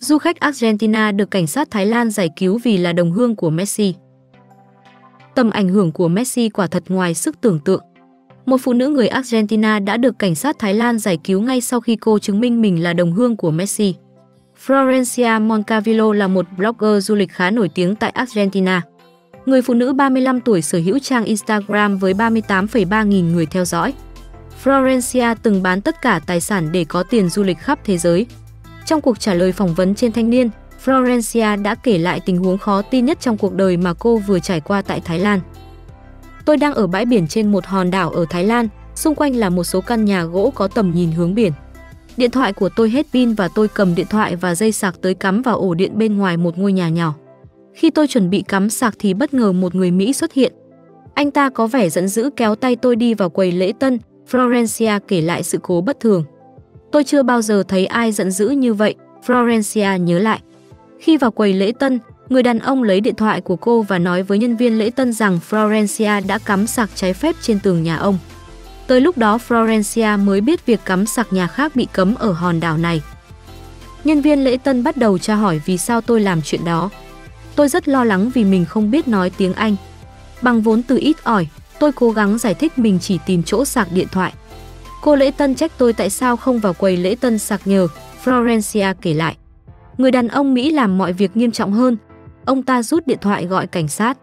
Du khách Argentina được cảnh sát Thái Lan giải cứu vì là đồng hương của Messi. Tầm ảnh hưởng của Messi quả thật ngoài sức tưởng tượng. Một phụ nữ người Argentina đã được cảnh sát Thái Lan giải cứu ngay sau khi cô chứng minh mình là đồng hương của Messi. Florencia Moncavillo là một blogger du lịch khá nổi tiếng tại Argentina. Người phụ nữ 35 tuổi sở hữu trang Instagram với 38,3 nghìn người theo dõi. Florencia từng bán tất cả tài sản để có tiền du lịch khắp thế giới. Trong cuộc trả lời phỏng vấn trên thanh niên, Florencia đã kể lại tình huống khó tin nhất trong cuộc đời mà cô vừa trải qua tại Thái Lan. Tôi đang ở bãi biển trên một hòn đảo ở Thái Lan, xung quanh là một số căn nhà gỗ có tầm nhìn hướng biển. Điện thoại của tôi hết pin và tôi cầm điện thoại và dây sạc tới cắm vào ổ điện bên ngoài một ngôi nhà nhỏ. Khi tôi chuẩn bị cắm sạc thì bất ngờ một người Mỹ xuất hiện. Anh ta có vẻ giận dữ kéo tay tôi đi vào quầy lễ tân, Florencia kể lại sự cố bất thường. Tôi chưa bao giờ thấy ai giận dữ như vậy, Florencia nhớ lại. Khi vào quầy lễ tân, người đàn ông lấy điện thoại của cô và nói với nhân viên lễ tân rằng Florencia đã cắm sạc trái phép trên tường nhà ông. Tới lúc đó Florencia mới biết việc cắm sạc nhà khác bị cấm ở hòn đảo này. Nhân viên lễ tân bắt đầu tra hỏi vì sao tôi làm chuyện đó. Tôi rất lo lắng vì mình không biết nói tiếng Anh. Bằng vốn từ ít ỏi, tôi cố gắng giải thích mình chỉ tìm chỗ sạc điện thoại. Cô lễ tân trách tôi tại sao không vào quầy lễ tân sạc nhờ, Florencia kể lại. Người đàn ông Mỹ làm mọi việc nghiêm trọng hơn. Ông ta rút điện thoại gọi cảnh sát.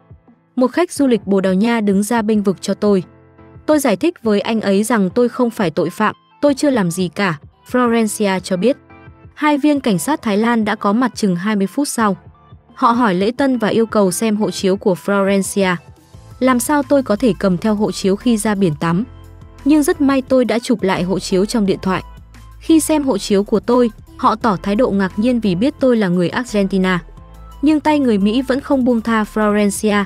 Một khách du lịch Bồ Đào Nha đứng ra bênh vực cho tôi. Tôi giải thích với anh ấy rằng tôi không phải tội phạm, tôi chưa làm gì cả, Florencia cho biết. Hai viên cảnh sát Thái Lan đã có mặt chừng 20 phút sau. Họ hỏi lễ tân và yêu cầu xem hộ chiếu của Florencia. Làm sao tôi có thể cầm theo hộ chiếu khi ra biển tắm? Nhưng rất may tôi đã chụp lại hộ chiếu trong điện thoại. Khi xem hộ chiếu của tôi, họ tỏ thái độ ngạc nhiên vì biết tôi là người Argentina. Nhưng tay người Mỹ vẫn không buông tha Florencia.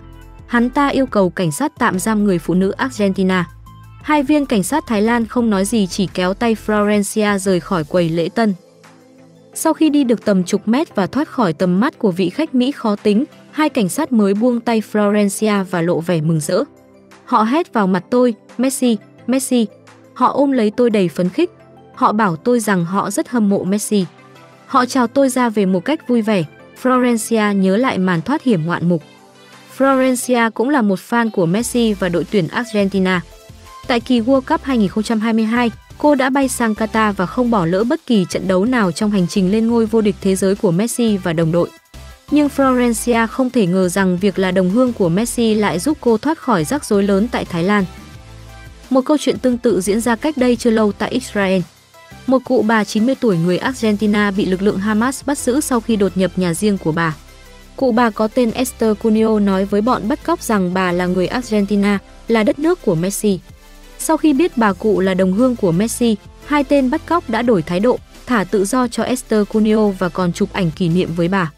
Hắn ta yêu cầu cảnh sát tạm giam người phụ nữ Argentina. Hai viên cảnh sát Thái Lan không nói gì chỉ kéo tay Florencia rời khỏi quầy lễ tân. Sau khi đi được tầm chục mét và thoát khỏi tầm mắt của vị khách Mỹ khó tính, hai cảnh sát mới buông tay Florencia và lộ vẻ mừng rỡ. Họ hét vào mặt tôi, Messi, Messi. Họ ôm lấy tôi đầy phấn khích. Họ bảo tôi rằng họ rất hâm mộ Messi. Họ chào tôi ra về một cách vui vẻ. Florencia nhớ lại màn thoát hiểm ngoạn mục. Florencia cũng là một fan của Messi và đội tuyển Argentina. Tại kỳ World Cup 2022, cô đã bay sang Qatar và không bỏ lỡ bất kỳ trận đấu nào trong hành trình lên ngôi vô địch thế giới của Messi và đồng đội. Nhưng Florencia không thể ngờ rằng việc là đồng hương của Messi lại giúp cô thoát khỏi rắc rối lớn tại Thái Lan. Một câu chuyện tương tự diễn ra cách đây chưa lâu tại Israel. Một cụ bà 90 tuổi người Argentina bị lực lượng Hamas bắt giữ sau khi đột nhập nhà riêng của bà. Cụ bà có tên Esther Cunio nói với bọn bắt cóc rằng bà là người Argentina, là đất nước của Messi. Sau khi biết bà cụ là đồng hương của Messi, hai tên bắt cóc đã đổi thái độ, thả tự do cho Esther Cunio và còn chụp ảnh kỷ niệm với bà.